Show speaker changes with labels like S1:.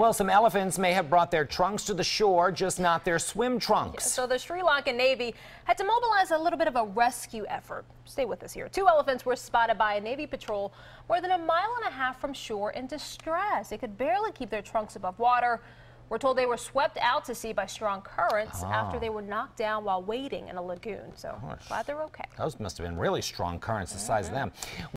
S1: Well, some elephants may have brought their trunks to the shore, just not their swim trunks.
S2: So the Sri Lankan Navy had to mobilize a little bit of a rescue effort. Stay with us here. Two elephants were spotted by a Navy patrol more than a mile and a half from shore in distress. They could barely keep their trunks above water. We're told they were swept out to sea by strong currents ah. after they were knocked down while wading in a lagoon. So glad they're okay.
S1: Those must have been really strong currents the size of mm-hmm. them.